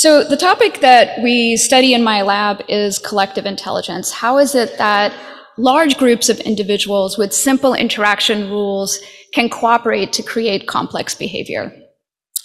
So the topic that we study in my lab is collective intelligence. How is it that large groups of individuals with simple interaction rules can cooperate to create complex behavior?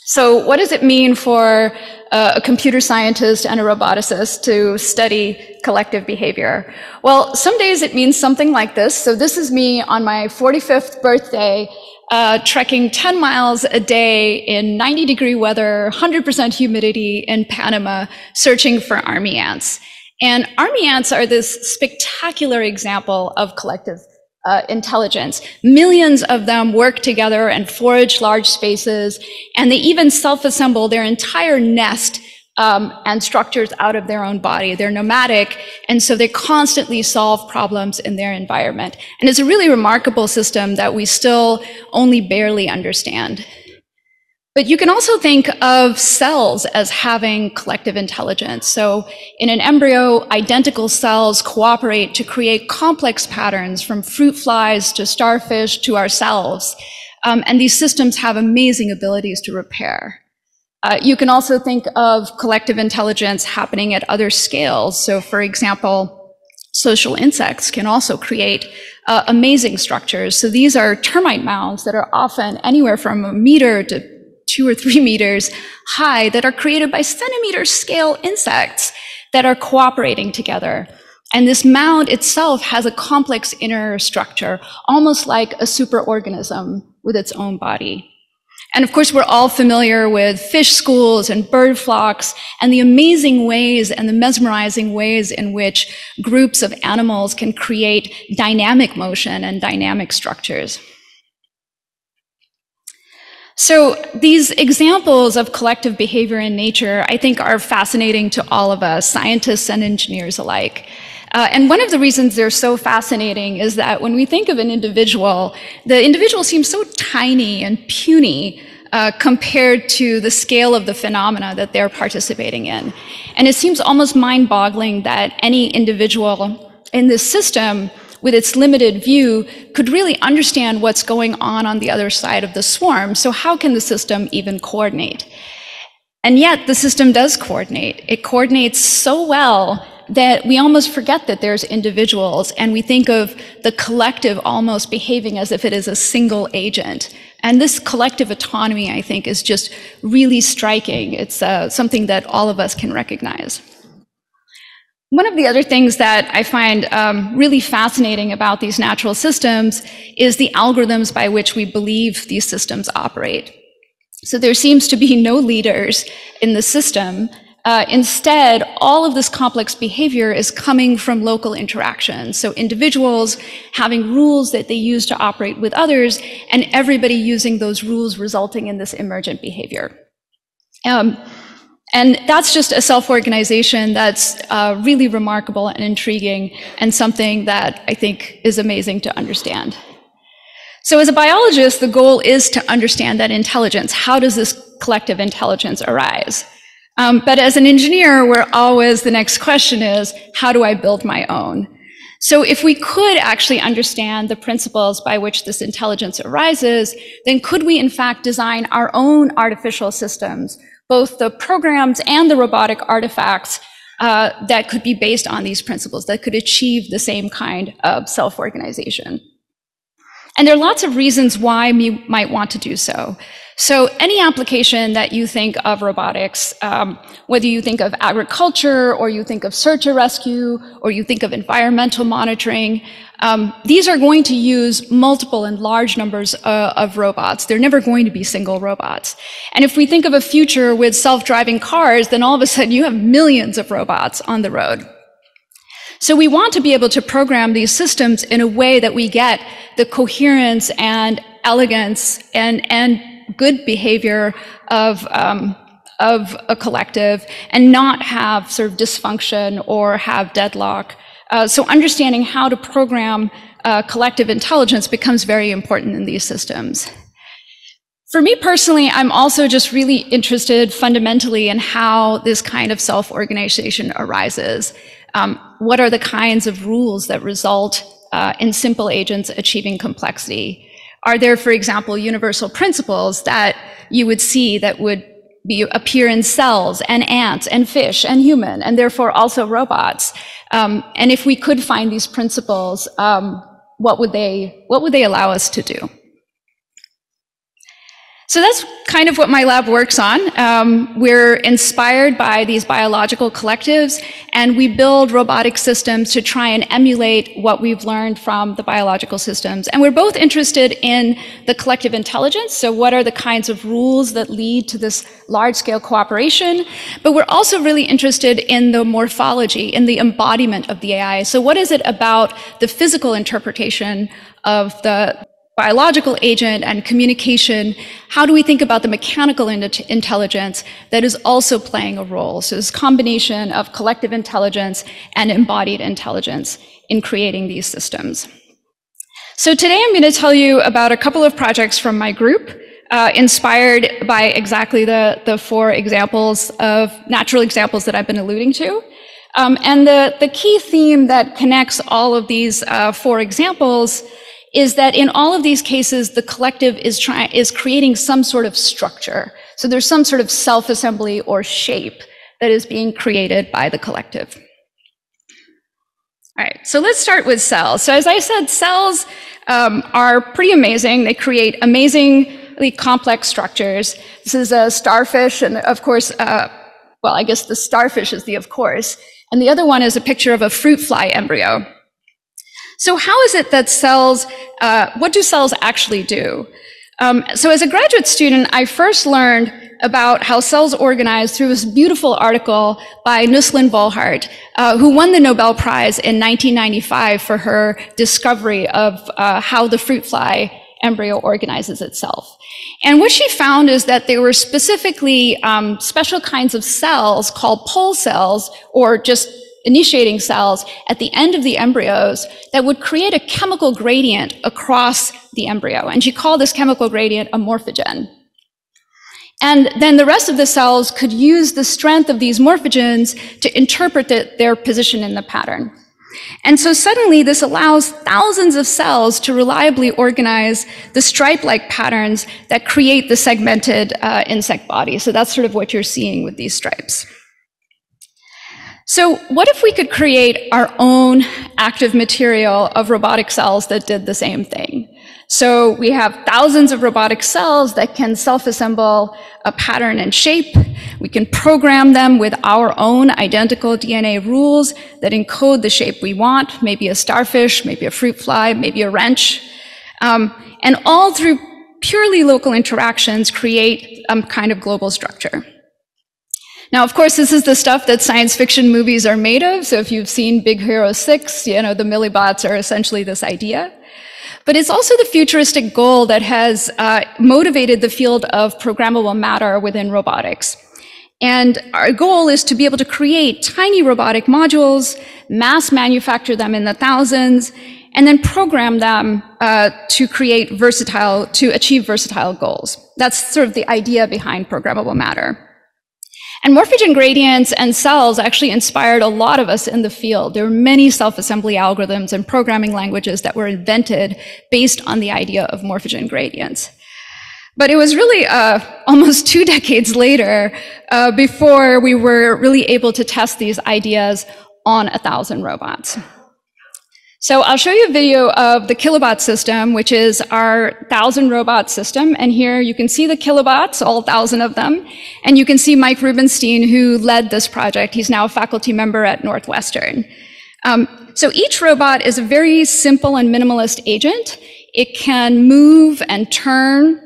So what does it mean for uh, a computer scientist and a roboticist to study collective behavior? Well, some days it means something like this. So this is me on my 45th birthday, uh, trekking 10 miles a day in 90 degree weather, 100% humidity in Panama, searching for army ants. And army ants are this spectacular example of collective uh, intelligence. Millions of them work together and forage large spaces, and they even self-assemble their entire nest um, and structures out of their own body. They're nomadic, and so they constantly solve problems in their environment. And it's a really remarkable system that we still only barely understand. But you can also think of cells as having collective intelligence. So in an embryo, identical cells cooperate to create complex patterns from fruit flies to starfish to ourselves. Um, and these systems have amazing abilities to repair. Uh, you can also think of collective intelligence happening at other scales. So for example, social insects can also create uh, amazing structures. So these are termite mounds that are often anywhere from a meter to two or three meters high that are created by centimeter scale insects that are cooperating together. And this mound itself has a complex inner structure, almost like a superorganism with its own body. And of course, we're all familiar with fish schools and bird flocks and the amazing ways and the mesmerizing ways in which groups of animals can create dynamic motion and dynamic structures. So these examples of collective behavior in nature, I think, are fascinating to all of us, scientists and engineers alike. Uh, and one of the reasons they're so fascinating is that when we think of an individual, the individual seems so tiny and puny uh, compared to the scale of the phenomena that they're participating in. And it seems almost mind-boggling that any individual in this system with its limited view, could really understand what's going on on the other side of the swarm. So how can the system even coordinate? And yet the system does coordinate. It coordinates so well that we almost forget that there's individuals and we think of the collective almost behaving as if it is a single agent. And this collective autonomy, I think, is just really striking. It's uh, something that all of us can recognize. One of the other things that I find um, really fascinating about these natural systems is the algorithms by which we believe these systems operate. So there seems to be no leaders in the system. Uh, instead, all of this complex behavior is coming from local interactions. So individuals having rules that they use to operate with others, and everybody using those rules resulting in this emergent behavior. Um, and that's just a self-organization that's uh, really remarkable and intriguing and something that I think is amazing to understand. So as a biologist, the goal is to understand that intelligence. How does this collective intelligence arise? Um, but as an engineer, we're always, the next question is, how do I build my own? So if we could actually understand the principles by which this intelligence arises, then could we in fact design our own artificial systems both the programs and the robotic artifacts uh, that could be based on these principles, that could achieve the same kind of self-organization. And there are lots of reasons why we might want to do so. So any application that you think of robotics, um, whether you think of agriculture or you think of search and rescue or you think of environmental monitoring, um, these are going to use multiple and large numbers uh, of robots. They're never going to be single robots. And if we think of a future with self-driving cars, then all of a sudden you have millions of robots on the road. So we want to be able to program these systems in a way that we get the coherence and elegance and, and good behavior of, um, of a collective and not have sort of dysfunction or have deadlock. Uh, so understanding how to program uh, collective intelligence becomes very important in these systems. For me personally, I'm also just really interested fundamentally in how this kind of self-organization arises. Um, what are the kinds of rules that result uh, in simple agents achieving complexity? Are there, for example, universal principles that you would see that would be, appear in cells and ants and fish and human, and therefore also robots. Um, and if we could find these principles, um, what would they what would they allow us to do? So that's kind of what my lab works on. Um, we're inspired by these biological collectives, and we build robotic systems to try and emulate what we've learned from the biological systems. And we're both interested in the collective intelligence. So what are the kinds of rules that lead to this large-scale cooperation? But we're also really interested in the morphology, in the embodiment of the AI. So what is it about the physical interpretation of the biological agent and communication, how do we think about the mechanical intelligence that is also playing a role? So this combination of collective intelligence and embodied intelligence in creating these systems. So today I'm going to tell you about a couple of projects from my group, uh, inspired by exactly the, the four examples of natural examples that I've been alluding to. Um, and the, the key theme that connects all of these uh, four examples is that in all of these cases, the collective is trying, is creating some sort of structure. So there's some sort of self-assembly or shape that is being created by the collective. All right, so let's start with cells. So as I said, cells um, are pretty amazing. They create amazingly complex structures. This is a starfish, and of course, uh, well, I guess the starfish is the of course. And the other one is a picture of a fruit fly embryo. So how is it that cells, uh, what do cells actually do? Um, so as a graduate student, I first learned about how cells organize through this beautiful article by Nusslein Volhard, uh, who won the Nobel Prize in 1995 for her discovery of uh, how the fruit fly embryo organizes itself. And what she found is that there were specifically um, special kinds of cells called pole cells, or just initiating cells at the end of the embryos that would create a chemical gradient across the embryo. And she called this chemical gradient a morphogen. And then the rest of the cells could use the strength of these morphogens to interpret the, their position in the pattern. And so suddenly this allows thousands of cells to reliably organize the stripe-like patterns that create the segmented uh, insect body. So that's sort of what you're seeing with these stripes. So what if we could create our own active material of robotic cells that did the same thing? So we have thousands of robotic cells that can self-assemble a pattern and shape. We can program them with our own identical DNA rules that encode the shape we want, maybe a starfish, maybe a fruit fly, maybe a wrench. Um, and all through purely local interactions create a kind of global structure. Now, of course, this is the stuff that science fiction movies are made of. So if you've seen Big Hero 6, you know, the millibots are essentially this idea. But it's also the futuristic goal that has uh, motivated the field of programmable matter within robotics. And our goal is to be able to create tiny robotic modules, mass manufacture them in the thousands, and then program them uh, to create versatile, to achieve versatile goals. That's sort of the idea behind programmable matter. And morphogen gradients and cells actually inspired a lot of us in the field. There are many self-assembly algorithms and programming languages that were invented based on the idea of morphogen gradients. But it was really uh, almost two decades later uh, before we were really able to test these ideas on a thousand robots. So I'll show you a video of the Kilobot system, which is our thousand robot system. And here you can see the Kilobots, all thousand of them. And you can see Mike Rubenstein, who led this project. He's now a faculty member at Northwestern. Um, so each robot is a very simple and minimalist agent. It can move and turn.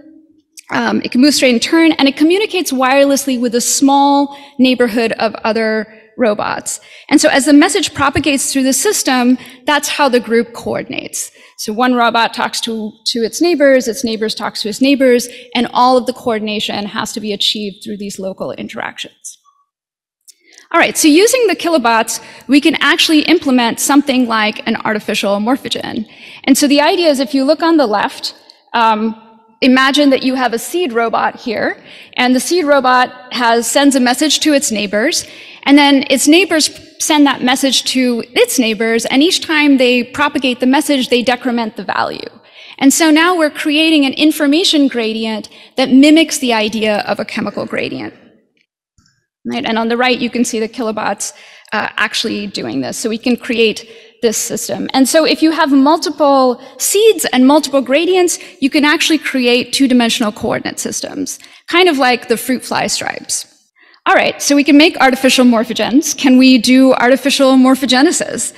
Um, it can move straight and turn, and it communicates wirelessly with a small neighborhood of other robots. And so as the message propagates through the system, that's how the group coordinates. So one robot talks to, to its neighbors, its neighbors talks to its neighbors, and all of the coordination has to be achieved through these local interactions. All right, so using the kilobots, we can actually implement something like an artificial morphogen. And so the idea is if you look on the left, um, imagine that you have a seed robot here, and the seed robot has, sends a message to its neighbors, and then its neighbors send that message to its neighbors, and each time they propagate the message, they decrement the value. And so now we're creating an information gradient that mimics the idea of a chemical gradient. Right? And on the right, you can see the kilobots uh, actually doing this. So we can create this system. And so if you have multiple seeds and multiple gradients, you can actually create two-dimensional coordinate systems, kind of like the fruit fly stripes. All right, so we can make artificial morphogens. Can we do artificial morphogenesis?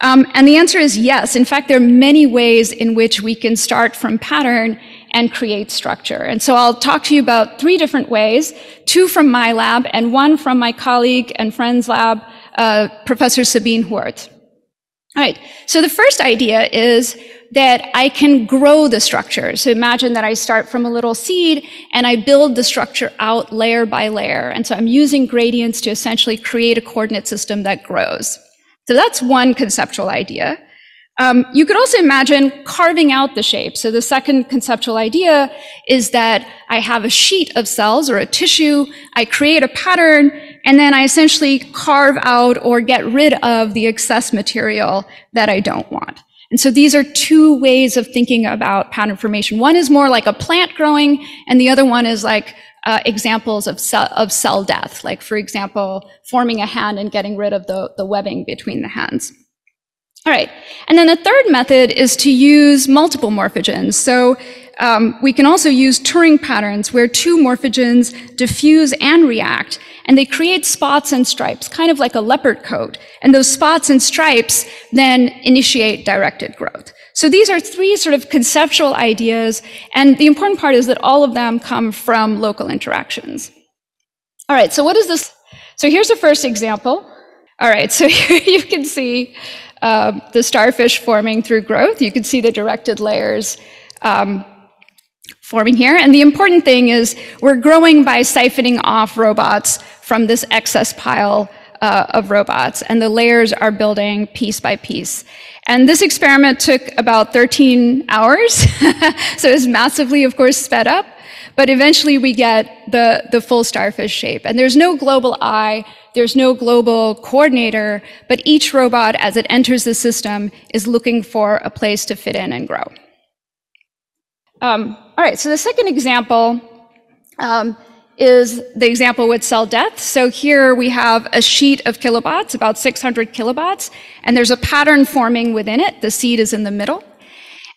Um, and the answer is yes. In fact, there are many ways in which we can start from pattern and create structure. And so I'll talk to you about three different ways, two from my lab and one from my colleague and friend's lab, uh, Professor Sabine Hauert. All right, so the first idea is that I can grow the structure. So imagine that I start from a little seed and I build the structure out layer by layer. And so I'm using gradients to essentially create a coordinate system that grows. So that's one conceptual idea. Um, you could also imagine carving out the shape. So the second conceptual idea is that I have a sheet of cells or a tissue, I create a pattern, and then I essentially carve out or get rid of the excess material that I don't want. And so these are two ways of thinking about pattern formation. One is more like a plant growing, and the other one is like uh, examples of cell, of cell death, like for example, forming a hand and getting rid of the, the webbing between the hands. All right, and then the third method is to use multiple morphogens. So um, we can also use Turing patterns where two morphogens diffuse and react, and they create spots and stripes, kind of like a leopard coat. And those spots and stripes then initiate directed growth. So these are three sort of conceptual ideas, and the important part is that all of them come from local interactions. All right, so what is this? So here's the first example. All right, so here you can see uh, the starfish forming through growth. You can see the directed layers um, forming here. And the important thing is we're growing by siphoning off robots from this excess pile uh, of robots, and the layers are building piece by piece. And this experiment took about 13 hours, so it's massively, of course, sped up. But eventually we get the, the full starfish shape. And there's no global eye, there's no global coordinator, but each robot, as it enters the system, is looking for a place to fit in and grow. Um, all right, so the second example um, is the example with cell death. So here we have a sheet of kilobots, about 600 kilobots, and there's a pattern forming within it. The seed is in the middle.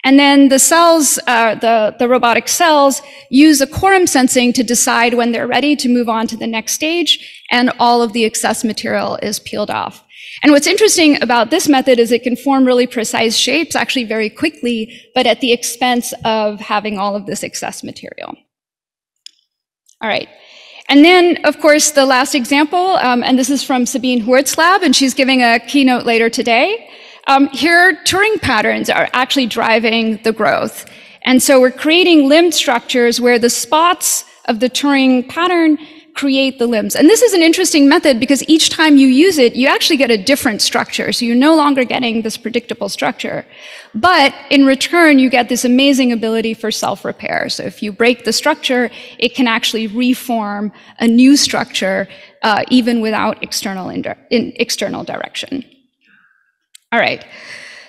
And then the cells, uh, the, the robotic cells, use a quorum sensing to decide when they're ready to move on to the next stage, and all of the excess material is peeled off. And what's interesting about this method is it can form really precise shapes actually very quickly, but at the expense of having all of this excess material. All right. And then, of course, the last example, um, and this is from Sabine Hauert's lab, and she's giving a keynote later today. Um, here, Turing patterns are actually driving the growth. And so we're creating limb structures where the spots of the Turing pattern create the limbs. And this is an interesting method because each time you use it, you actually get a different structure. So you're no longer getting this predictable structure. But in return, you get this amazing ability for self-repair. So if you break the structure, it can actually reform a new structure uh, even without external, in external direction. All right.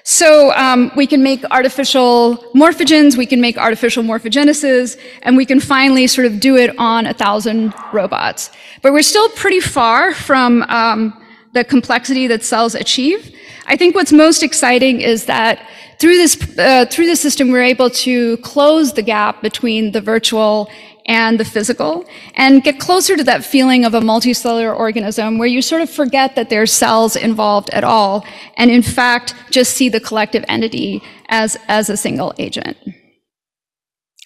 So um, we can make artificial morphogens, we can make artificial morphogenesis, and we can finally sort of do it on a thousand robots. But we're still pretty far from um, the complexity that cells achieve. I think what's most exciting is that through this, uh, through the system, we're able to close the gap between the virtual and the physical and get closer to that feeling of a multicellular organism where you sort of forget that there's cells involved at all and in fact just see the collective entity as, as a single agent.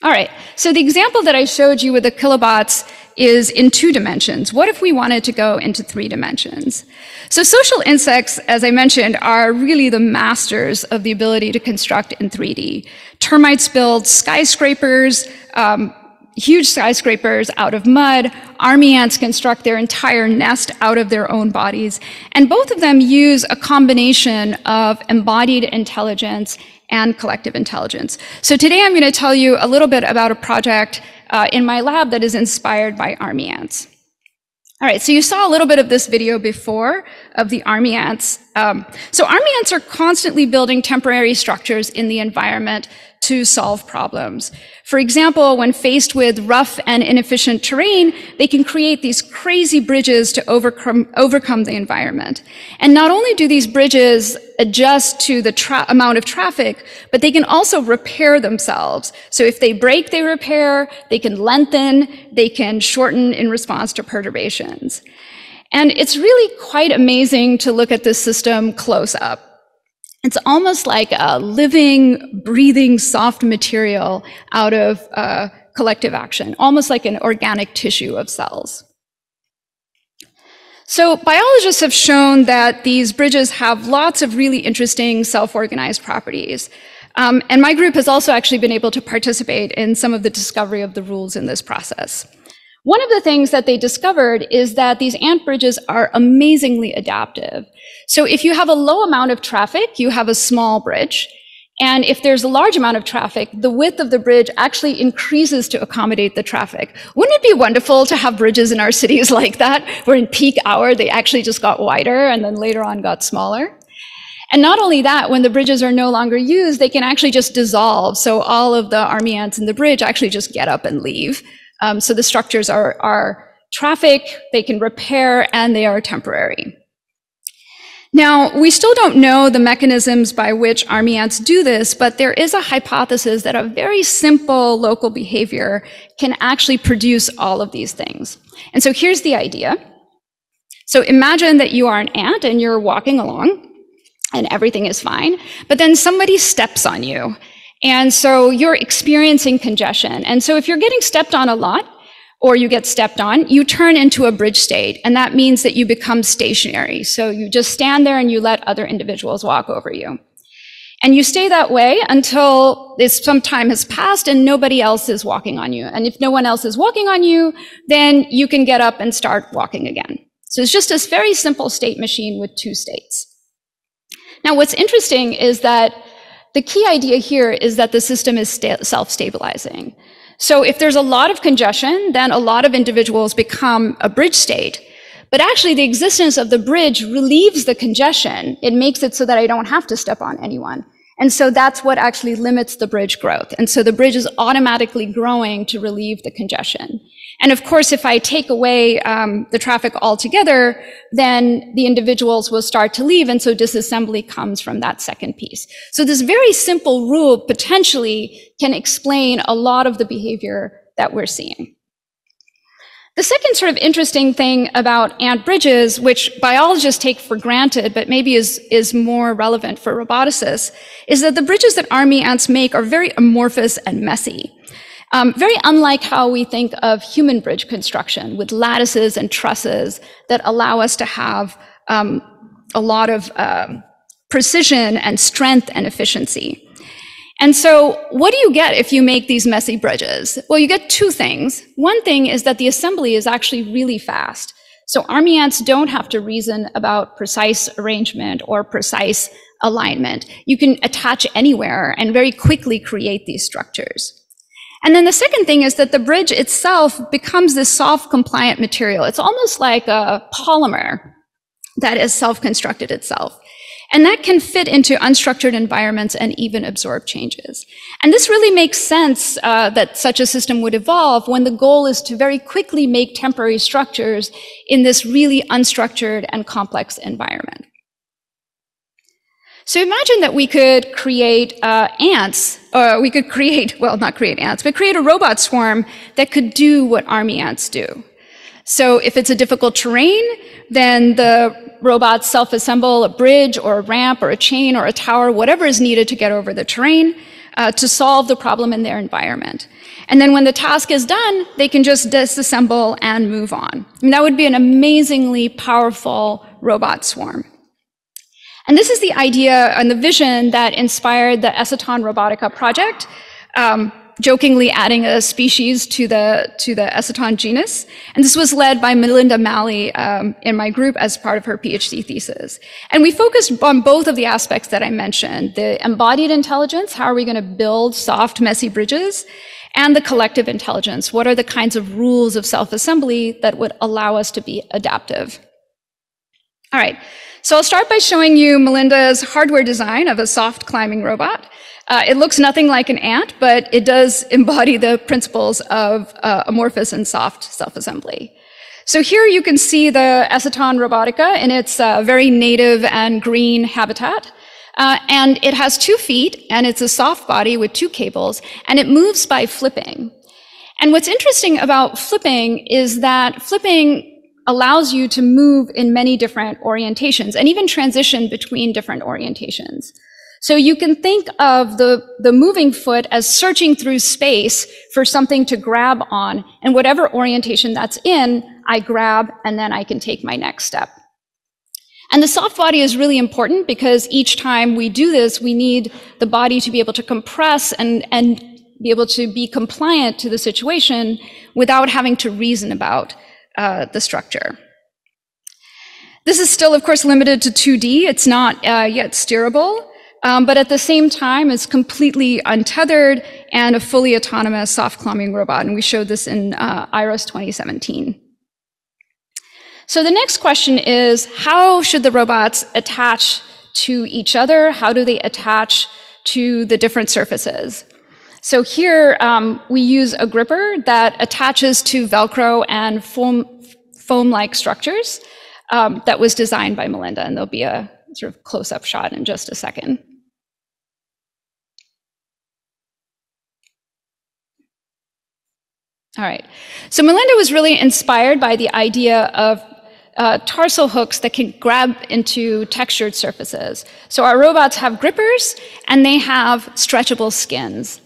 All right, so the example that I showed you with the kilobots is in two dimensions. What if we wanted to go into three dimensions? So social insects, as I mentioned, are really the masters of the ability to construct in 3D. Termites build skyscrapers, um, huge skyscrapers out of mud. Army ants construct their entire nest out of their own bodies. And both of them use a combination of embodied intelligence and collective intelligence. So today I'm going to tell you a little bit about a project uh, in my lab that is inspired by army ants. All right, so you saw a little bit of this video before of the army ants. Um, so army ants are constantly building temporary structures in the environment to solve problems. For example, when faced with rough and inefficient terrain, they can create these crazy bridges to overcome, overcome the environment. And not only do these bridges adjust to the amount of traffic, but they can also repair themselves. So if they break, they repair, they can lengthen, they can shorten in response to perturbations. And it's really quite amazing to look at this system close up. It's almost like a living, breathing, soft material out of uh, collective action, almost like an organic tissue of cells. So biologists have shown that these bridges have lots of really interesting self-organized properties. Um, and my group has also actually been able to participate in some of the discovery of the rules in this process. One of the things that they discovered is that these ant bridges are amazingly adaptive. So if you have a low amount of traffic, you have a small bridge. And if there's a large amount of traffic, the width of the bridge actually increases to accommodate the traffic. Wouldn't it be wonderful to have bridges in our cities like that, where in peak hour they actually just got wider and then later on got smaller? And not only that, when the bridges are no longer used, they can actually just dissolve. So all of the army ants in the bridge actually just get up and leave. Um, so the structures are, are traffic, they can repair, and they are temporary. Now, we still don't know the mechanisms by which army ants do this, but there is a hypothesis that a very simple local behavior can actually produce all of these things. And so here's the idea. So imagine that you are an ant and you're walking along and everything is fine, but then somebody steps on you. And so you're experiencing congestion. And so if you're getting stepped on a lot, or you get stepped on, you turn into a bridge state. And that means that you become stationary. So you just stand there and you let other individuals walk over you. And you stay that way until some time has passed and nobody else is walking on you. And if no one else is walking on you, then you can get up and start walking again. So it's just this very simple state machine with two states. Now, what's interesting is that the key idea here is that the system is self-stabilizing. So if there's a lot of congestion, then a lot of individuals become a bridge state. But actually, the existence of the bridge relieves the congestion. It makes it so that I don't have to step on anyone. And so that's what actually limits the bridge growth. And so the bridge is automatically growing to relieve the congestion. And of course, if I take away um, the traffic altogether, then the individuals will start to leave. And so disassembly comes from that second piece. So this very simple rule potentially can explain a lot of the behavior that we're seeing. The second sort of interesting thing about ant bridges, which biologists take for granted, but maybe is, is more relevant for roboticists, is that the bridges that army ants make are very amorphous and messy. Um, very unlike how we think of human bridge construction with lattices and trusses that allow us to have um, a lot of um, precision and strength and efficiency. And so what do you get if you make these messy bridges? Well, you get two things. One thing is that the assembly is actually really fast. So army ants don't have to reason about precise arrangement or precise alignment. You can attach anywhere and very quickly create these structures. And then the second thing is that the bridge itself becomes this soft compliant material. It's almost like a polymer that is self-constructed itself. And that can fit into unstructured environments and even absorb changes. And this really makes sense uh, that such a system would evolve when the goal is to very quickly make temporary structures in this really unstructured and complex environment. So imagine that we could create uh, ants, or we could create, well, not create ants, but create a robot swarm that could do what army ants do. So if it's a difficult terrain, then the robots self-assemble a bridge or a ramp or a chain or a tower, whatever is needed to get over the terrain uh, to solve the problem in their environment. And then when the task is done, they can just disassemble and move on. I mean, that would be an amazingly powerful robot swarm. And this is the idea and the vision that inspired the Eciton Robotica project. Um, jokingly adding a species to the to the Eciton genus. And this was led by Melinda Malley um, in my group as part of her PhD thesis. And we focused on both of the aspects that I mentioned: the embodied intelligence, how are we going to build soft, messy bridges, and the collective intelligence. What are the kinds of rules of self-assembly that would allow us to be adaptive? All right. So I'll start by showing you Melinda's hardware design of a soft climbing robot. Uh, it looks nothing like an ant, but it does embody the principles of uh, amorphous and soft self-assembly. So here you can see the Eciton robotica in its uh, very native and green habitat. Uh, and it has two feet, and it's a soft body with two cables, and it moves by flipping. And what's interesting about flipping is that flipping allows you to move in many different orientations and even transition between different orientations. So you can think of the, the moving foot as searching through space for something to grab on, and whatever orientation that's in, I grab, and then I can take my next step. And the soft body is really important because each time we do this, we need the body to be able to compress and, and be able to be compliant to the situation without having to reason about uh, the structure. This is still, of course, limited to 2D. It's not uh, yet steerable, um, but at the same time, it's completely untethered and a fully autonomous soft climbing robot. And we showed this in uh, IROS 2017. So the next question is, how should the robots attach to each other? How do they attach to the different surfaces? So here um, we use a gripper that attaches to Velcro and foam, foam-like structures um, that was designed by Melinda, and there'll be a sort of close-up shot in just a second. All right. So Melinda was really inspired by the idea of uh, tarsal hooks that can grab into textured surfaces. So our robots have grippers and they have stretchable skins.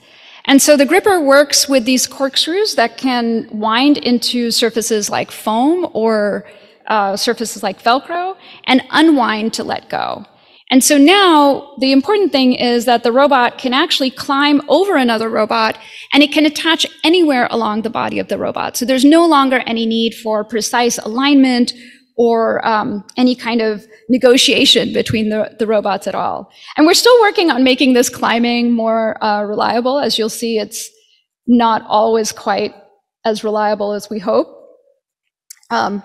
And so the gripper works with these corkscrews that can wind into surfaces like foam or uh, surfaces like Velcro and unwind to let go. And so now the important thing is that the robot can actually climb over another robot and it can attach anywhere along the body of the robot. So there's no longer any need for precise alignment or um, any kind of negotiation between the, the robots at all. And we're still working on making this climbing more uh, reliable. As you'll see, it's not always quite as reliable as we hope. Um,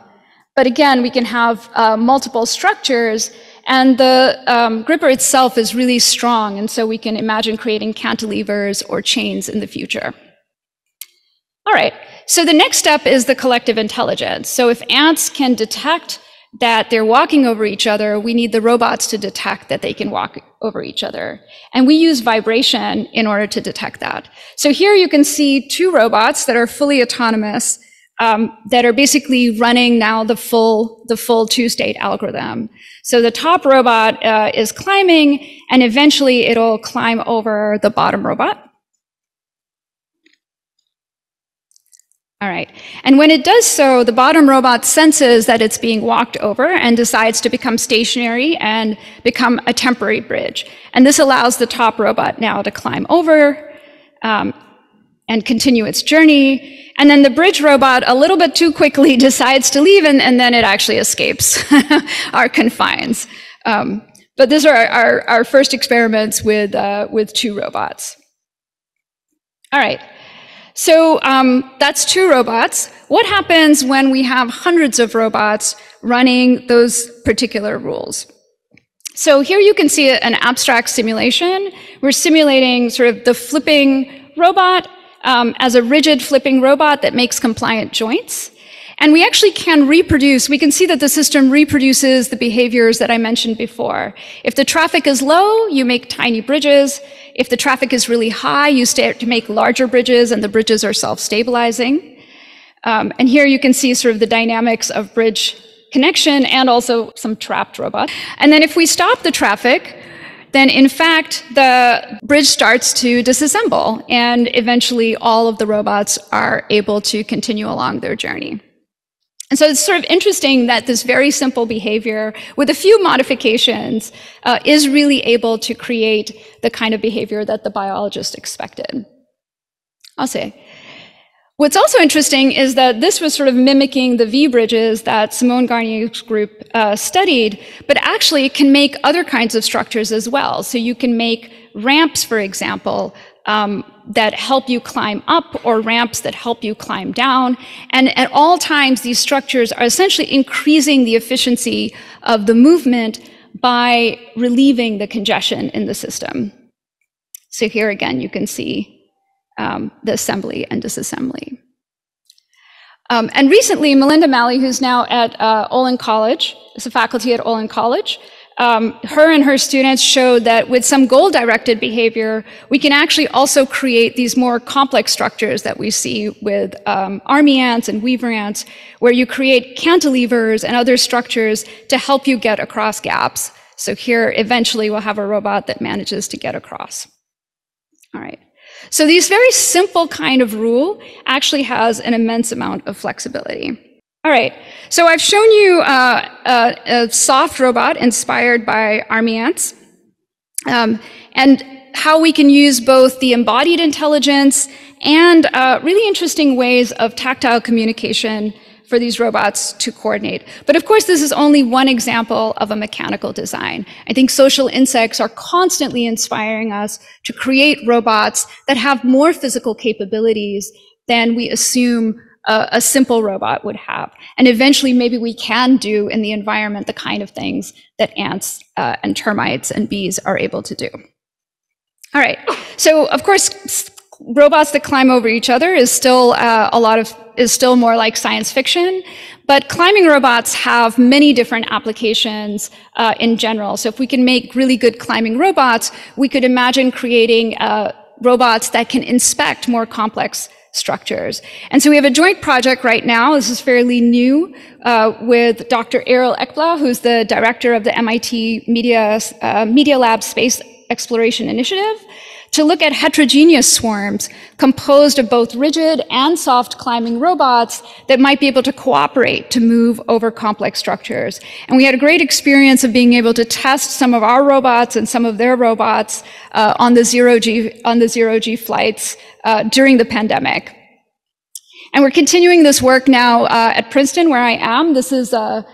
but again, we can have uh, multiple structures and the um, gripper itself is really strong, and so we can imagine creating cantilevers or chains in the future. All right, so the next step is the collective intelligence. So if ants can detect that they're walking over each other, we need the robots to detect that they can walk over each other. And we use vibration in order to detect that. So here you can see two robots that are fully autonomous um, that are basically running now the full, the full two-state algorithm. So the top robot uh, is climbing, and eventually it'll climb over the bottom robot. All right. And when it does so, the bottom robot senses that it's being walked over and decides to become stationary and become a temporary bridge. And this allows the top robot now to climb over um, and continue its journey. And then the bridge robot, a little bit too quickly, decides to leave, and, and then it actually escapes our confines. Um, but these are our, our first experiments with, uh, with two robots. All right. So um, that's two robots. What happens when we have hundreds of robots running those particular rules? So here you can see an abstract simulation. We're simulating sort of the flipping robot um, as a rigid flipping robot that makes compliant joints. And we actually can reproduce, we can see that the system reproduces the behaviors that I mentioned before. If the traffic is low, you make tiny bridges. If the traffic is really high, you start to make larger bridges and the bridges are self-stabilizing. Um, and here you can see sort of the dynamics of bridge connection and also some trapped robot. And then if we stop the traffic, then in fact, the bridge starts to disassemble and eventually all of the robots are able to continue along their journey. And so it's sort of interesting that this very simple behavior, with a few modifications, uh, is really able to create the kind of behavior that the biologist expected. I'll say. What's also interesting is that this was sort of mimicking the V bridges that Simon Garnier's group uh, studied, but actually it can make other kinds of structures as well. So you can make ramps, for example, um, that help you climb up or ramps that help you climb down. And at all times, these structures are essentially increasing the efficiency of the movement by relieving the congestion in the system. So here again, you can see um, the assembly and disassembly. Um, and recently, Melinda Malley, who's now at uh, Olin College, is a faculty at Olin College, um, her and her students showed that with some goal-directed behavior, we can actually also create these more complex structures that we see with um, army ants and weaver ants, where you create cantilevers and other structures to help you get across gaps. So here, eventually, we'll have a robot that manages to get across. All right. So these very simple kind of rule actually has an immense amount of flexibility. All right, so I've shown you uh, a, a, soft robot inspired by army ants, um, and how we can use both the embodied intelligence and uh, really interesting ways of tactile communication for these robots to coordinate. But of course, this is only one example of a mechanical design. I think social insects are constantly inspiring us to create robots that have more physical capabilities than we assume a, a, simple robot would have. And eventually, maybe we can do in the environment the kind of things that ants uh, and termites and bees are able to do. All right. So, of course, robots that climb over each other is still uh, a lot of is still more like science fiction. But climbing robots have many different applications uh, in general. So if we can make really good climbing robots, we could imagine creating uh, robots that can inspect more complex structures. And so we have a joint project right now, this is fairly new, uh, with Dr. Ariel Ekblaw, who's the director of the MIT Media, uh, Media Lab Space Exploration Initiative, to look at heterogeneous swarms composed of both rigid and soft climbing robots that might be able to cooperate to move over complex structures. And we had a great experience of being able to test some of our robots and some of their robots uh, on the zero G on the zero G flights uh, during the pandemic. And we're continuing this work now uh, at Princeton, where I am. This is a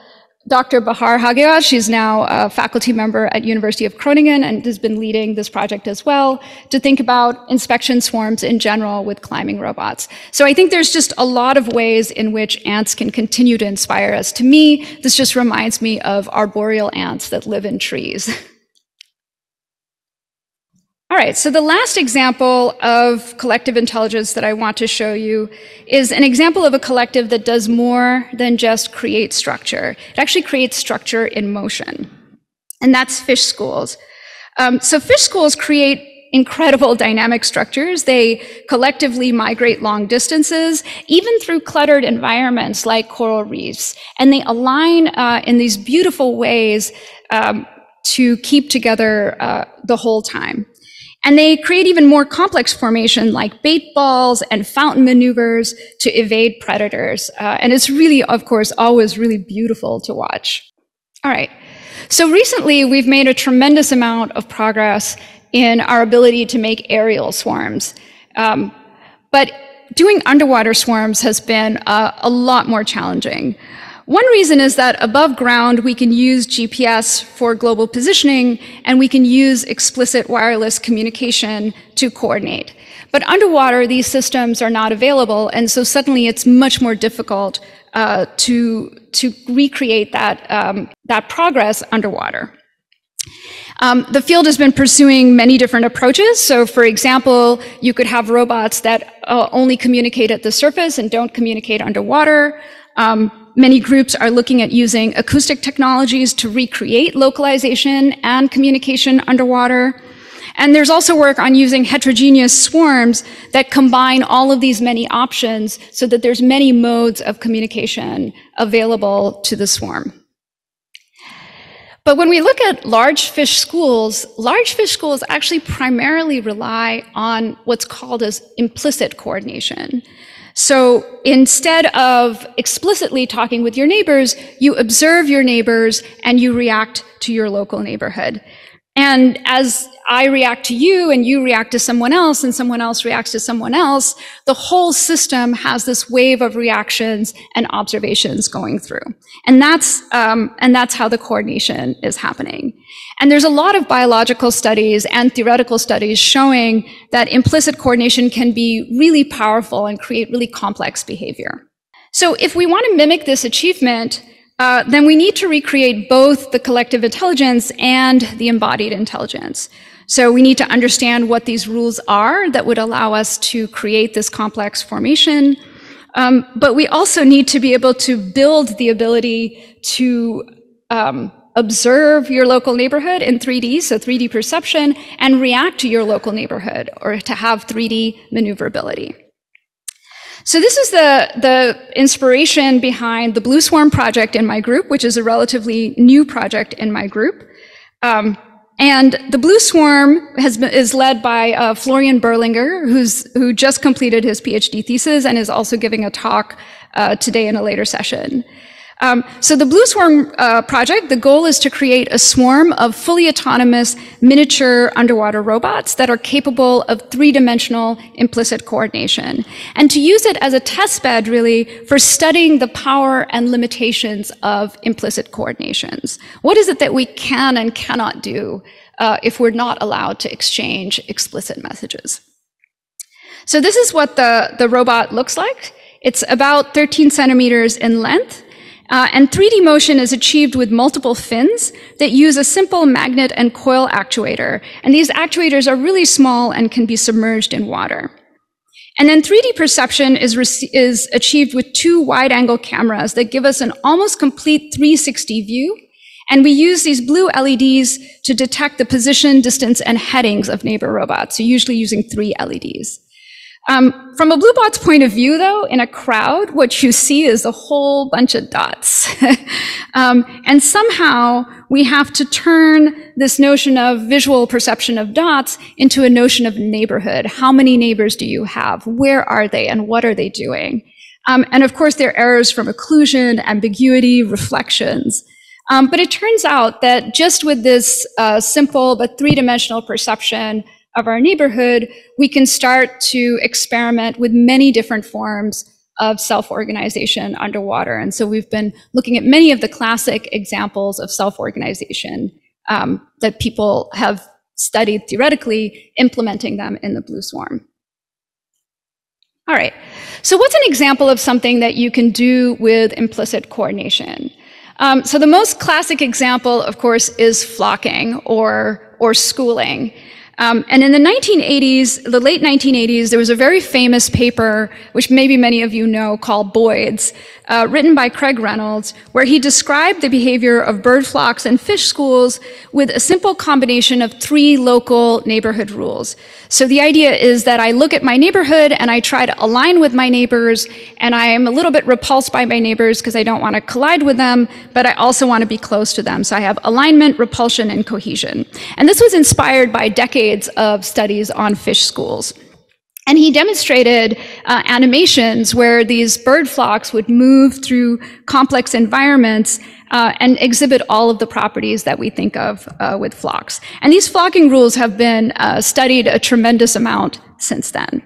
Dr. Bahar Haghighat, she's now a faculty member at University of Groningen and has been leading this project as well to think about inspection swarms in general with climbing robots. So I think there's just a lot of ways in which ants can continue to inspire us. To me, this just reminds me of arboreal ants that live in trees. All right, so the last example of collective intelligence that I want to show you is an example of a collective that does more than just create structure. It actually creates structure in motion, and that's fish schools. Um, so fish schools create incredible dynamic structures. They collectively migrate long distances, even through cluttered environments like coral reefs, and they align uh, in these beautiful ways um, to keep together uh, the whole time. And they create even more complex formation like bait balls and fountain maneuvers to evade predators. Uh, and it's really, of course, always really beautiful to watch. All right. So recently, we've made a tremendous amount of progress in our ability to make aerial swarms. Um, but doing underwater swarms has been uh, a lot more challenging. One reason is that above ground, we can use GPS for global positioning, and we can use explicit wireless communication to coordinate. But underwater, these systems are not available, and so suddenly it's much more difficult uh, to, to recreate that, um, that progress underwater. Um, the field has been pursuing many different approaches. So, for example, you could have robots that uh, only communicate at the surface and don't communicate underwater. Um, Many groups are looking at using acoustic technologies to recreate localization and communication underwater. And there's also work on using heterogeneous swarms that combine all of these many options so that there's many modes of communication available to the swarm. But when we look at large fish schools, large fish schools actually primarily rely on what's called as implicit coordination. So instead of explicitly talking with your neighbors, you observe your neighbors and you react to your local neighborhood. And as I react to you and you react to someone else and someone else reacts to someone else, the whole system has this wave of reactions and observations going through. And that's, um, and that's how the coordination is happening. And there's a lot of biological studies and theoretical studies showing that implicit coordination can be really powerful and create really complex behavior. So if we want to mimic this achievement, uh, then we need to recreate both the collective intelligence and the embodied intelligence. So we need to understand what these rules are that would allow us to create this complex formation. Um, but we also need to be able to build the ability to um, observe your local neighborhood in 3D, so 3D perception, and react to your local neighborhood or to have 3D maneuverability. So this is the, the inspiration behind the Blue Swarm project in my group, which is a relatively new project in my group. Um, and the Blue Swarm has been, is led by uh, Florian Berlinger, who's, who just completed his PhD thesis and is also giving a talk uh, today in a later session. Um, so the Blue Swarm uh, project, the goal is to create a swarm of fully autonomous miniature underwater robots that are capable of three-dimensional implicit coordination, and to use it as a test bed, really, for studying the power and limitations of implicit coordinations. What is it that we can and cannot do uh, if we're not allowed to exchange explicit messages? So this is what the, the robot looks like. It's about 13 centimeters in length. Uh, and 3D motion is achieved with multiple fins that use a simple magnet and coil actuator. And these actuators are really small and can be submerged in water. And then 3D perception is, is achieved with two wide angle cameras that give us an almost complete 360 view. And we use these blue LEDs to detect the position, distance, and headings of neighbor robots, so usually using three LEDs. Um, from a bluebot's point of view, though, in a crowd, what you see is a whole bunch of dots. um, and somehow we have to turn this notion of visual perception of dots into a notion of neighborhood. How many neighbors do you have? Where are they? And what are they doing? Um, and of course, there are errors from occlusion, ambiguity, reflections. Um, but it turns out that just with this uh, simple but three-dimensional perception, of our neighborhood, we can start to experiment with many different forms of self-organization underwater. And so we've been looking at many of the classic examples of self-organization um, that people have studied theoretically, implementing them in the Blue Swarm. All right, so what's an example of something that you can do with implicit coordination? Um, so the most classic example, of course, is flocking or, or schooling. Um, and in the 1980s, the late 1980s, there was a very famous paper, which maybe many of you know, called Boids, uh, written by Craig Reynolds, where he described the behavior of bird flocks and fish schools with a simple combination of three local neighborhood rules. So the idea is that I look at my neighborhood and I try to align with my neighbors, and I am a little bit repulsed by my neighbors because I don't want to collide with them, but I also want to be close to them. So I have alignment, repulsion, and cohesion. And this was inspired by decades of studies on fish schools. And he demonstrated uh, animations where these bird flocks would move through complex environments uh, and exhibit all of the properties that we think of uh, with flocks. And these flocking rules have been uh, studied a tremendous amount since then.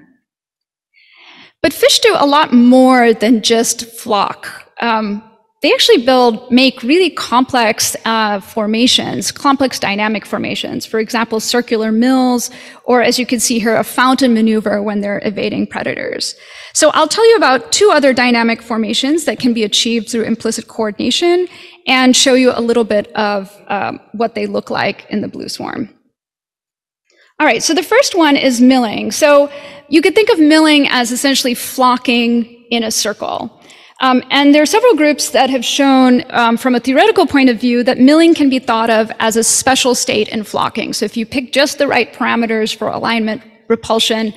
But fish do a lot more than just flock. Um, they actually build, make really complex uh, formations, complex dynamic formations. For example, circular mills, or as you can see here, a fountain maneuver when they're evading predators. So I'll tell you about two other dynamic formations that can be achieved through implicit coordination and show you a little bit of um, what they look like in the blue swarm. All right, so the first one is milling. So you could think of milling as essentially flocking in a circle. Um, and there are several groups that have shown, um, from a theoretical point of view, that milling can be thought of as a special state in flocking. So if you pick just the right parameters for alignment, repulsion,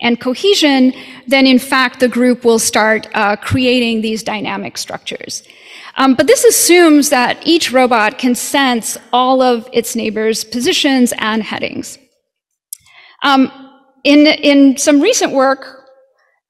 and cohesion, then in fact the group will start uh, creating these dynamic structures. Um, but this assumes that each robot can sense all of its neighbors' positions and headings. Um, in, in some recent work,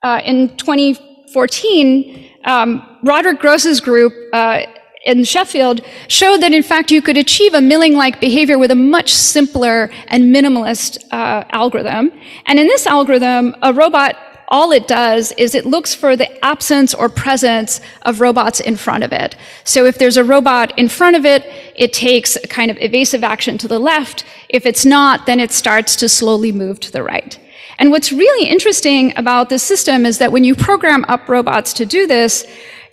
uh, in 2014, um, Roderich Gross's group uh, in Sheffield showed that in fact you could achieve a milling-like behavior with a much simpler and minimalist uh, algorithm. And in this algorithm, a robot all it does is it looks for the absence or presence of robots in front of it. So if there's a robot in front of it, it takes a kind of evasive action to the left. If it's not, then it starts to slowly move to the right. And what's really interesting about this system is that when you program up robots to do this,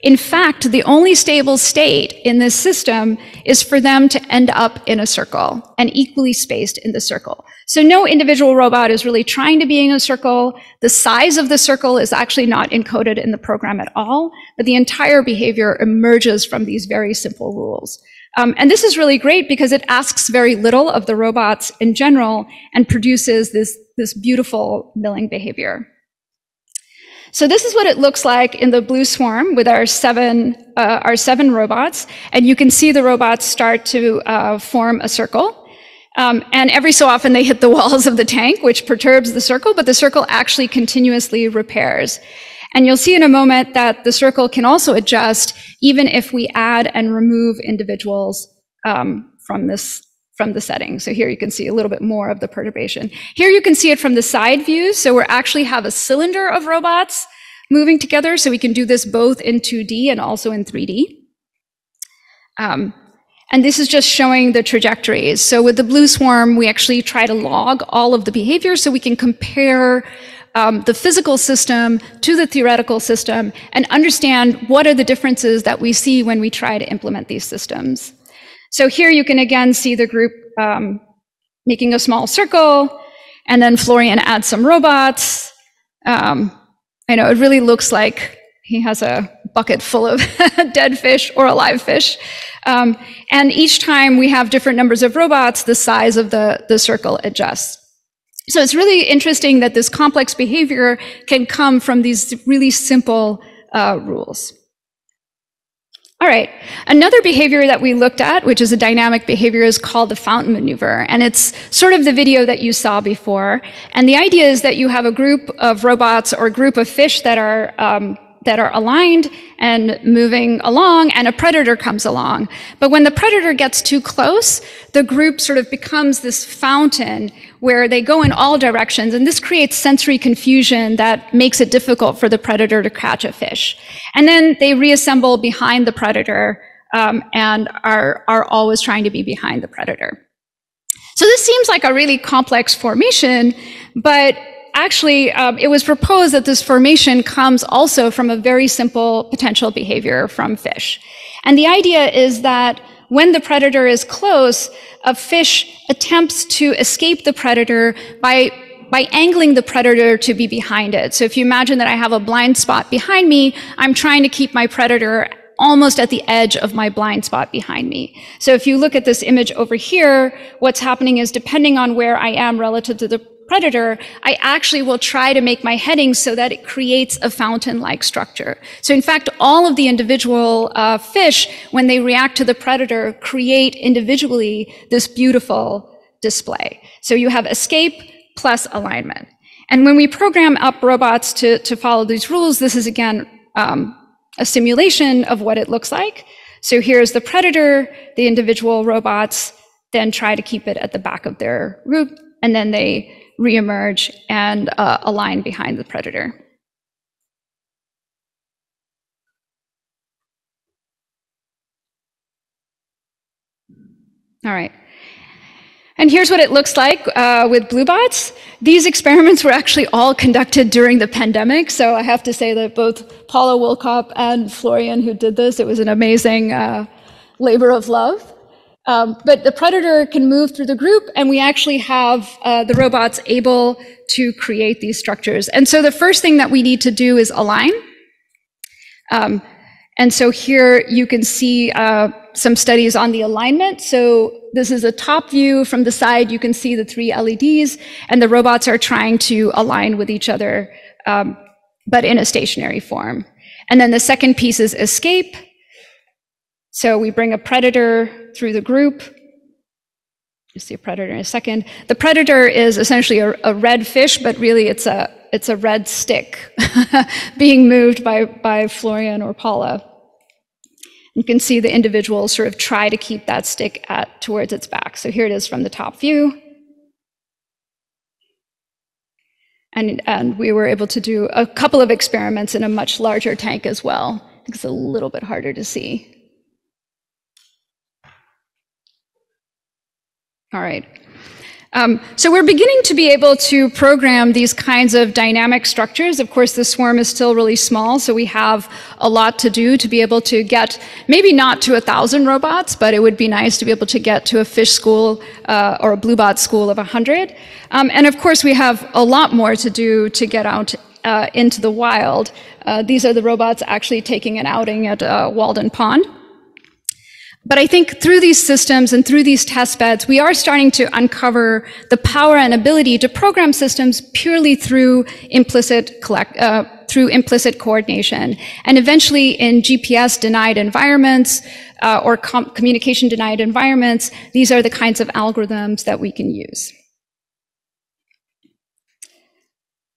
In fact, the only stable state in this system is for them to end up in a circle and equally spaced in the circle. So no individual robot is really trying to be in a circle. The size of the circle is actually not encoded in the program at all, but the entire behavior emerges from these very simple rules. Um, and this is really great because it asks very little of the robots in general and produces this, this beautiful milling behavior. So this is what it looks like in the blue swarm with our seven, uh, our seven robots. And you can see the robots start to uh, form a circle. Um, and every so often they hit the walls of the tank, which perturbs the circle, but the circle actually continuously repairs. And you'll see in a moment that the circle can also adjust even if we add and remove individuals um, from this from the setting. So here you can see a little bit more of the perturbation. Here you can see it from the side view. So we actually have a cylinder of robots moving together. So we can do this both in 2D and also in 3D. Um, and this is just showing the trajectories. So with the blue swarm, we actually try to log all of the behavior so we can compare um, the physical system to the theoretical system and understand what are the differences that we see when we try to implement these systems. So here you can again see the group um, making a small circle, and then Florian adds some robots. Um, I know it really looks like he has a bucket full of dead fish or alive fish. Um, and each time we have different numbers of robots, the size of the, the circle adjusts. So it's really interesting that this complex behavior can come from these really simple uh, rules. All right. Another behavior that we looked at, which is a dynamic behavior, is called the fountain maneuver. And it's sort of the video that you saw before. And the idea is that you have a group of robots or a group of fish that are um, that are aligned and moving along and a predator comes along. But when the predator gets too close, the group sort of becomes this fountain where they go in all directions and this creates sensory confusion that makes it difficult for the predator to catch a fish. And then they reassemble behind the predator um, and are, are always trying to be behind the predator. So this seems like a really complex formation, but actually, um, it was proposed that this formation comes also from a very simple potential behavior from fish. And the idea is that when the predator is close, a fish attempts to escape the predator by by angling the predator to be behind it. So if you imagine that I have a blind spot behind me, I'm trying to keep my predator almost at the edge of my blind spot behind me. So if you look at this image over here, what's happening is depending on where I am relative to the predator, I actually will try to make my heading so that it creates a fountain-like structure. So in fact, all of the individual uh, fish, when they react to the predator, create individually this beautiful display. So you have escape plus alignment. And when we program up robots to, to follow these rules, this is again um, a simulation of what it looks like. So here's the predator, the individual robots then try to keep it at the back of their group, and then they reemerge and uh, align behind the predator. All right. And here's what it looks like uh, with BlueBots. These experiments were actually all conducted during the pandemic, so I have to say that both Paula Wulkop and Florian, who did this, it was an amazing uh, labor of love. Um, but the predator can move through the group, and we actually have uh, the robots able to create these structures. And so the first thing that we need to do is align. Um, and so here you can see uh, some studies on the alignment. So this is a top view from the side. You can see the three LEDs, and the robots are trying to align with each other, um, but in a stationary form. And then the second piece is escape. So we bring a predator through the group. You see a predator in a second. The predator is essentially a, a red fish, but really it's a it's a red stick being moved by, by Florian or Paula. You can see the individuals sort of try to keep that stick at towards its back. So here it is from the top view. And, and we were able to do a couple of experiments in a much larger tank as well. It's a little bit harder to see. All right. Um, so we're beginning to be able to program these kinds of dynamic structures. Of course, the swarm is still really small, so we have a lot to do to be able to get, maybe not to a thousand robots, but it would be nice to be able to get to a fish school uh, or a bluebot school of a 100. Um, and of course, we have a lot more to do to get out uh, into the wild. Uh, these are the robots actually taking an outing at uh, Walden Pond. But I think through these systems and through these test beds, we are starting to uncover the power and ability to program systems purely through implicit collect, uh, through implicit coordination. And eventually in GPS denied environments, uh, or com communication denied environments, these are the kinds of algorithms that we can use.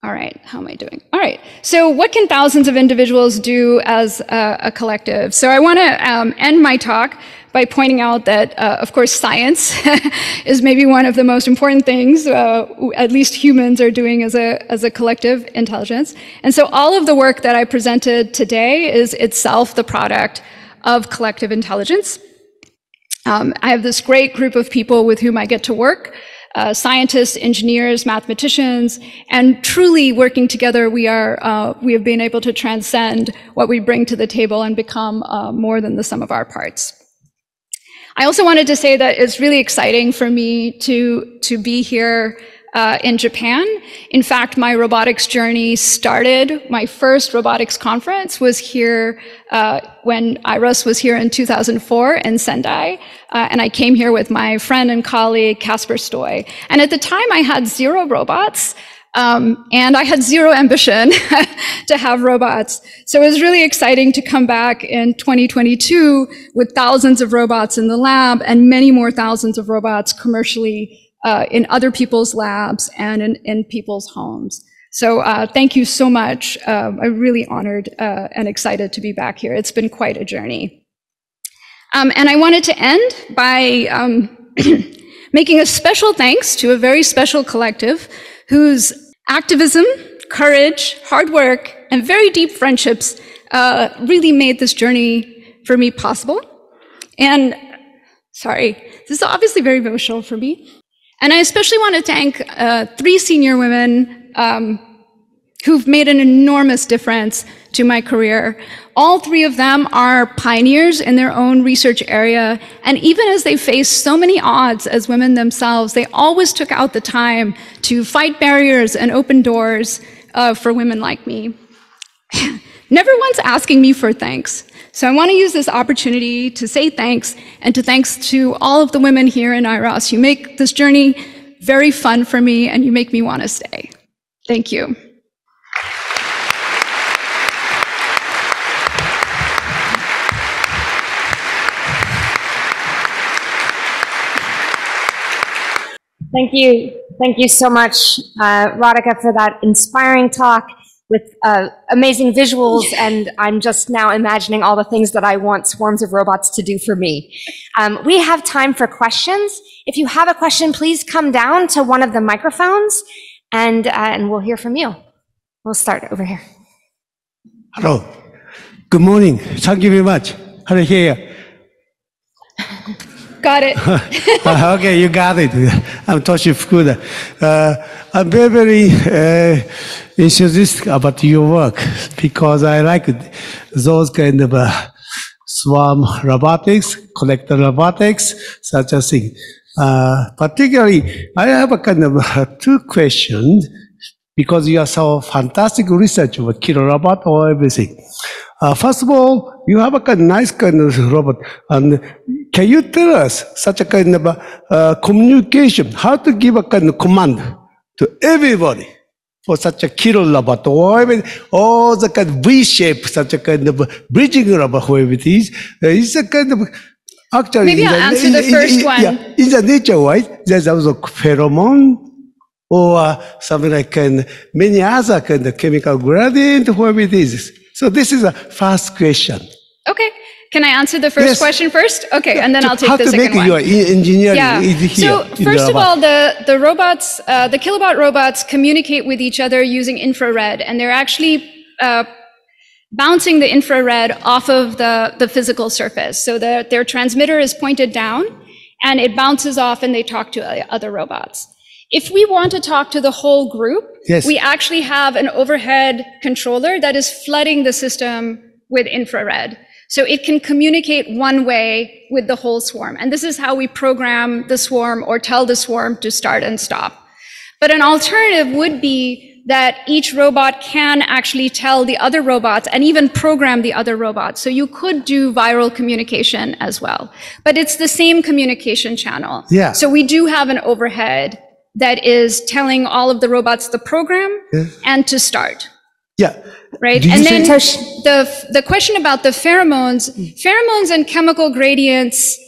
All right, how am I doing? All right, so what can thousands of individuals do as a, a collective? So I want to um, end my talk by pointing out that, uh, of course, science is maybe one of the most important things, uh, at least humans are doing as a, as a collective intelligence. And so all of the work that I presented today is itself the product of collective intelligence. Um, I have this great group of people with whom I get to work uh, scientists, engineers, mathematicians, and truly working together, we are uh, we have been able to transcend what we bring to the table and become uh, more than the sum of our parts. I also wanted to say that it's really exciting for me to to be here uh, in Japan. In fact, my robotics journey started, my first robotics conference was here uh, when IROS was here in 2004 in Sendai. Uh, and I came here with my friend and colleague, Kasper Stoy. And at the time, I had zero robots. Um, and I had zero ambition to have robots. So it was really exciting to come back in 2022 with thousands of robots in the lab and many more thousands of robots commercially uh, in other people's labs and in, in people's homes. So uh, thank you so much. Uh, I'm really honored uh, and excited to be back here. It's been quite a journey. Um, and I wanted to end by um, making a special thanks to a very special collective whose activism, courage, hard work, and very deep friendships uh, really made this journey for me possible. And sorry, this is obviously very emotional for me. And I especially want to thank uh, three senior women um, who've made an enormous difference to my career. All three of them are pioneers in their own research area. And even as they faced so many odds as women themselves, they always took out the time to fight barriers and open doors uh, for women like me. Never once asking me for thanks. So I want to use this opportunity to say thanks and to thanks to all of the women here in IROS. You make this journey very fun for me and you make me want to stay. Thank you. Thank you. Thank you so much, uh, Radhika, for that inspiring talk with uh, amazing visuals, and I'm just now imagining all the things that I want swarms of robots to do for me. Um, we have time for questions. If you have a question, please come down to one of the microphones, and uh, and we'll hear from you. We'll start over here. Hello. Good morning. Thank you very much. Hello here. Got it. okay, you got it. I'm Toshi Fukuda. Uh, I'm very, very uh, enthusiastic about your work because I like those kind of uh, swarm robotics, collector robotics, such a thing. Uh, particularly, I have a kind of uh, two questions because you are so fantastic research of killer robot or everything. Uh, first of all, you have a kind of nice kind of robot, and can you tell us such a kind of uh, communication, how to give a kind of command to everybody for such a killer robot, or even all the kind of V-shape, such a kind of bridging robot, whoever it is, uh, it's a kind of actually. Maybe I'll the, answer in, the first in, one. Yeah, in the nature, right? There's also pheromone or something like kind many other kind of chemical gradient, whoever it is. So this is a first question. Okay. Can I answer the first Yes. question first? Okay, and then I'll take the second one. how to make your en- engineering Yeah. So first of all, the the robots, uh, the kilobot robots, communicate with each other using infrared, and they're actually uh, bouncing the infrared off of the the physical surface. So the, their transmitter is pointed down, and it bounces off, and they talk to uh, other robots. If we want to talk to the whole group, Yes. we actually have an overhead controller that is flooding the system with infrared. So it can communicate one way with the whole swarm. And this is how we program the swarm or tell the swarm to start and stop. But an alternative would be that each robot can actually tell the other robots and even program the other robots. So you could do viral communication as well. But it's the same communication channel. Yeah. So we do have an overhead that is telling all of the robots the program and to start Yeah. right? And then the the question about the pheromones, pheromones and chemical gradients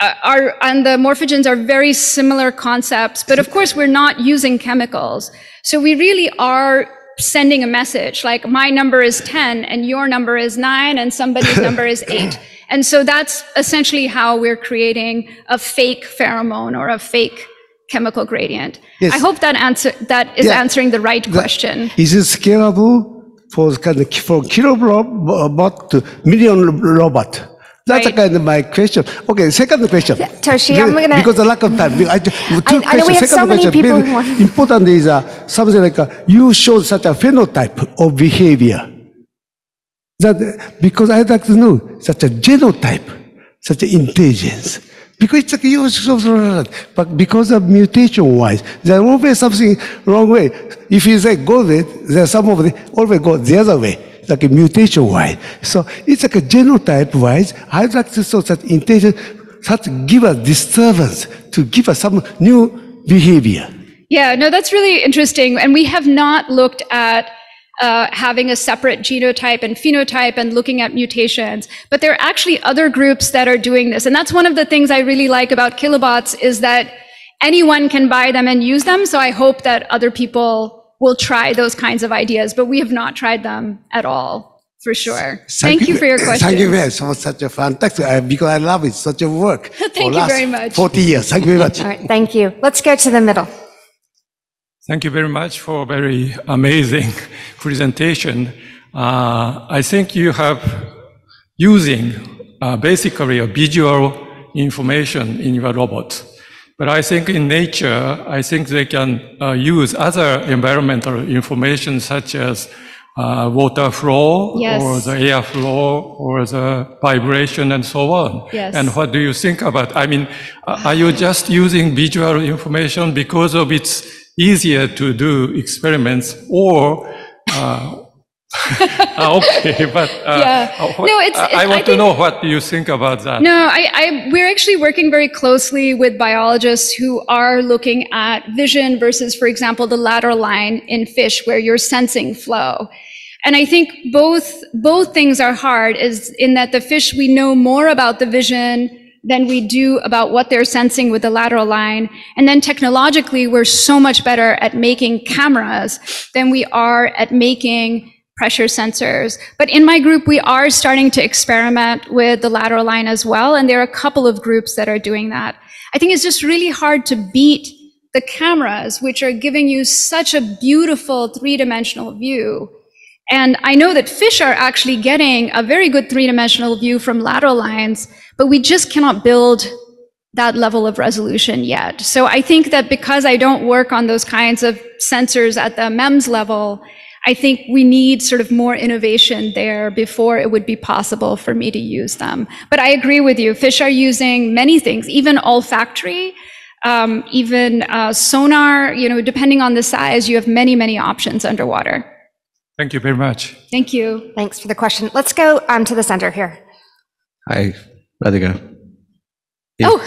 uh, are and the morphogens are very similar concepts, but of course we're not using chemicals, so we really are sending a message like my number is 10 and your number is 9 and somebody's number is 8 and so that's essentially how we're creating a fake pheromone or a fake chemical gradient Yes. i hope that answer that is Yeah. answering the right question Is it scalable for kind of from kilobot to million robot? That's Right. kind of my question. Okay, second question. Toshi, I'm gonna- Because of lack of time, I, two I know we questions. have so Second many question, people important is uh, something like uh, you show such a phenotype of behavior. That because I'd like to know such a genotype, such an intelligence. Because it's like so- but because of mutation wise, there's always something wrong way. If you say go there, there's some of the always go the other way, like a mutation wise. So it's like a genotype wise. I'd like to show that intelligence, such give us disturbance to give us some new behavior. Yeah, no, that's really interesting. And we have not looked at uh, having a separate genotype and phenotype and looking at mutations. But there are actually other groups that are doing this. And that's one of the things I really like about kilobots is that anyone can buy them and use them. So I hope that other people will try those kinds of ideas, but we have not tried them at all, for sure. Thank, you for your question. Thank you very much for such a fantastic, uh, because I love it, such a work. Thank for you last very much. 40 years. Thank you very much. All right, thank you. Let's go to the middle. Thank you very much for a very amazing presentation. Uh, I think you have using uh, basically a visual information in your robot. But I think in nature, I think they can uh, use other environmental information such as uh, water flow Yes. or the air flow or the vibration and so on. Yes. And what do you think about? I mean, uh, are you just using visual information because of it's easier to do experiments or? Uh, ah, okay, but uh, Yeah. uh, No, it's- I, I it's- I want to know what you think about that. No, I, I, we're actually working very closely with biologists who are looking at vision versus, for example, the lateral line in fish where you're sensing flow. And I think both, both things are hard is in that the fish, we know more about the vision than we do about what they're sensing with the lateral line. And then technologically, we're so much better at making cameras than we are at making pressure sensors. But in my group, we are starting to experiment with the lateral line as well. And there are a couple of groups that are doing that. I think it's just really hard to beat the cameras, which are giving you such a beautiful three dimensional view. And I know that fish are actually getting a very good three dimensional view from lateral lines, but we just cannot build that level of resolution yet. So I think that because I don't work on those kinds of sensors at the MEMS level, I think we need sort of more innovation there before it would be possible for me to use them. But I agree with you. Fish are using many things, even olfactory, um, even uh, sonar. You know, depending on the size, you have many, many options underwater. Thank you very much. Thank you. Thanks for the question. Let's go um, to the center here. Hi, Radhika. Oh,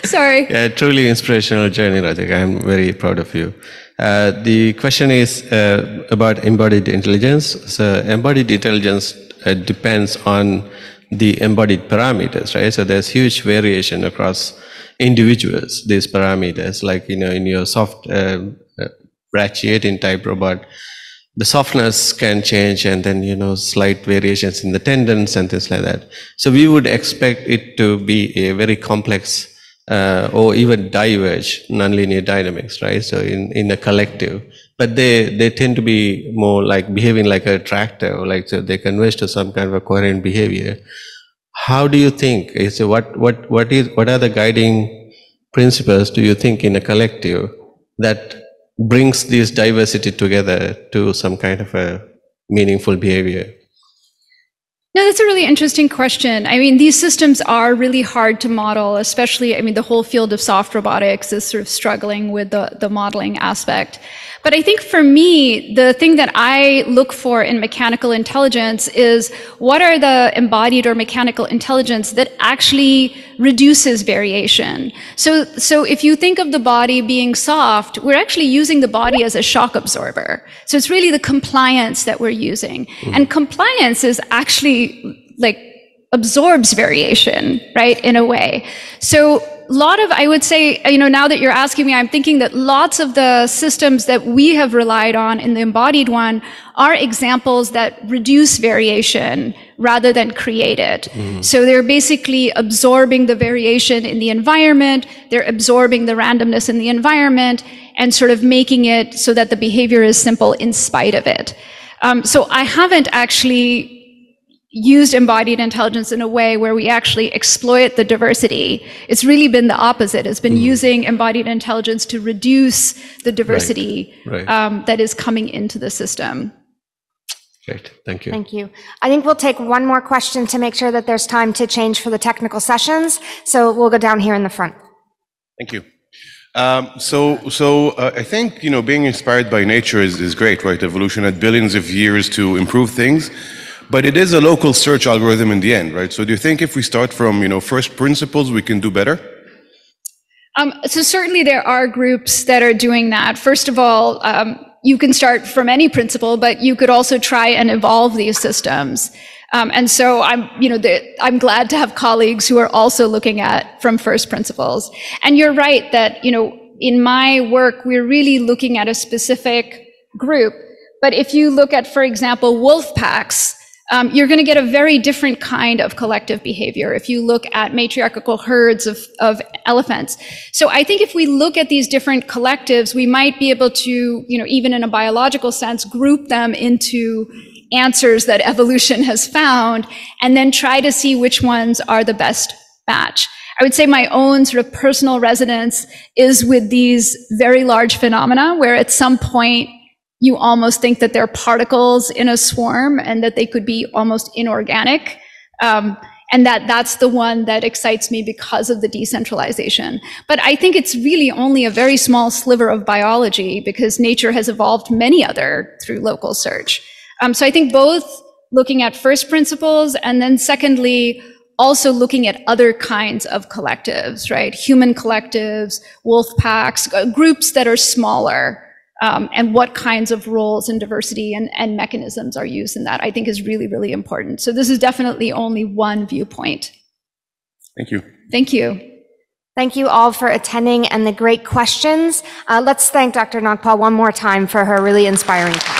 sorry. Yeah, truly inspirational journey, Radhika. I'm very proud of you. Uh, the question is uh, about embodied intelligence. So, embodied intelligence uh, depends on the embodied parameters, right? So, there's huge variation across individuals, these parameters. Like, you know, in your soft uh, uh, ratcheting type robot, the softness can change and then you know slight variations in the tendons and things like that. So we would expect it to be a very complex uh, or even diverge nonlinear dynamics right? So in in a collective. But they they tend to be more like behaving like a tractor or like so they converge to some kind of a coherent behavior. How do you think is what what what is what are the guiding principles do you think in a collective that brings this diversity together to some kind of a meaningful behavior? No, that's a really interesting question. I mean, these systems are really hard to model, especially, I mean, the whole field of soft robotics is sort of struggling with the, the modeling aspect. But I think for me, the thing that I look for in mechanical intelligence is what are the embodied or mechanical intelligence that actually reduces variation. So, so if you think of the body being soft, we're actually using the body as a shock absorber. So it's really the compliance that we're using. Mm-hmm. And compliance is actually like absorbs variation, right, in a way. So a lot of, I would say, you know, now that you're asking me, I'm thinking that lots of the systems that we have relied on in the embodied one are examples that reduce variation rather than create it. Mm. So they're basically absorbing the variation in the environment, they're absorbing the randomness in the environment, and sort of making it so that the behavior is simple in spite of it. Um, so I haven't actually used embodied intelligence in a way where we actually exploit the diversity. It's really been the opposite. It's been mm. using embodied intelligence to reduce the diversity right. Right. Um, that is coming into the system. Great, thank you. Thank you. I think we'll take one more question to make sure that there's time to change for the technical sessions. So we'll go down here in the front. Thank you. Um, so, so uh, I think you know being inspired by nature is, is great, right? Evolution had billions of years to improve things. But it is a local search algorithm in the end, right? So do you think if we start from, you know, first principles, we can do better? Um, so certainly there are groups that are doing that. First of all, um, you can start from any principle, but you could also try and evolve these systems. Um, and so I'm, you know, the, I'm glad to have colleagues who are also looking at from first principles. And you're right that, you know, in my work, we're really looking at a specific group. But if you look at, for example, wolf packs, um, you're going to get a very different kind of collective behavior if you look at matriarchal herds of, of elephants. So I think if we look at these different collectives, we might be able to, you know, even in a biological sense, group them into answers that evolution has found and then try to see which ones are the best match. I would say my own sort of personal resonance is with these very large phenomena where at some point you almost think that they're particles in a swarm and that they could be almost inorganic. Um, and that that's the one that excites me because of the decentralization. But I think it's really only a very small sliver of biology because nature has evolved many other through local search. Um, so I think both looking at first principles and then secondly, also looking at other kinds of collectives, right? Human collectives, wolf packs, uh, groups that are smaller and what kinds of roles and diversity and, and mechanisms are used in that, I think is really, really important. So this is definitely only one viewpoint. Thank you. Thank you. Thank you all for attending and the great questions. Uh, let's thank Dr. Nagpal one more time for her really inspiring talk.